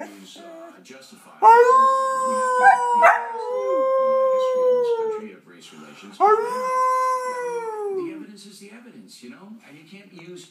always uh, justified. We have to be about the history in this country of race relations. The evidence is the evidence, you know, and you can't use